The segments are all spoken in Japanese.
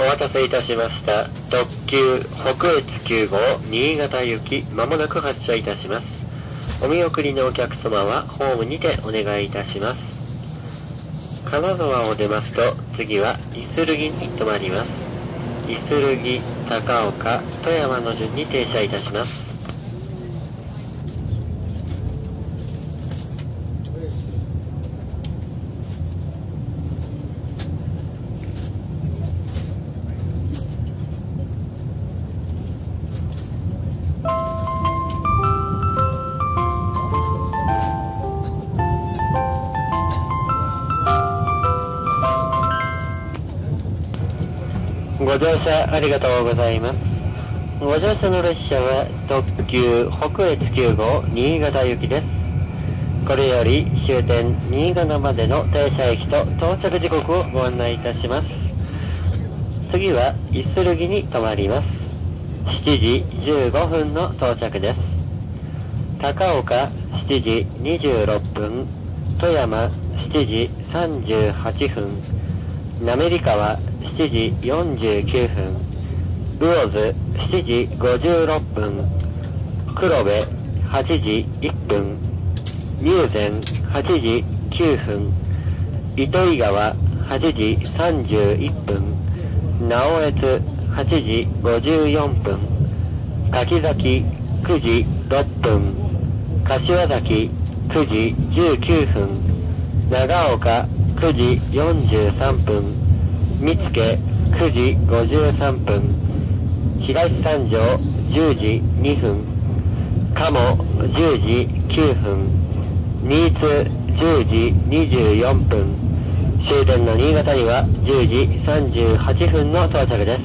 お待たせいたしました。特急北越9号新潟行き、まもなく発車いたします。お見送りのお客様はホームにてお願いいたします。金沢を出ますと、次はイスルギに停まります。イスルギ、高岡、富山の順に停車いたします。ご乗車ありがとうございます。ご乗車の列車は特急北越9号新潟行きです。これより終点新潟までの停車駅と到着時刻をご案内いたします。次はイスルギに停まります。7時15分の到着です。高岡7時26分、富山7時38分、滑川7時49分、魚津7時56分、黒部8時1分、入善8時9分、糸魚川8時31分、直江津8時54分、柿崎9時6分、柏崎9時19分、長岡9時43分、見附9時53分、東三条10時2分、鴨10時9分、新津10時24分、終電の新潟には10時38分の到着です。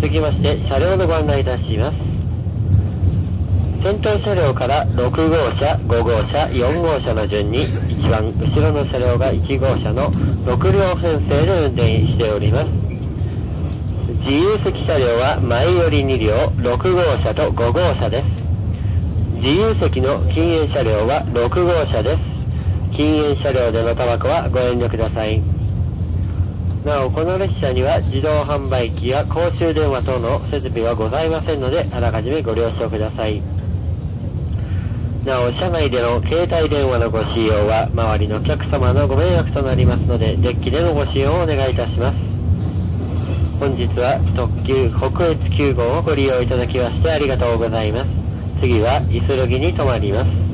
続きまして車両のご案内いたします。先頭車両から6号車、5号車、4号車の順に一番後ろの車両が1号車の6両編成で運転しております。自由席車両は前より2両、6号車と5号車です。自由席の禁煙車両は6号車です。禁煙車両でのタバコはご遠慮ください。なお、この列車には自動販売機や公衆電話等の設備はございませんので、あらかじめご了承ください。なお、車内での携帯電話のご使用は、周りのお客様のご迷惑となりますので、デッキでのご使用をお願いいたします。本日は特急北越9号をご利用いただきましてありがとうございます。次は、イスロギに停まります。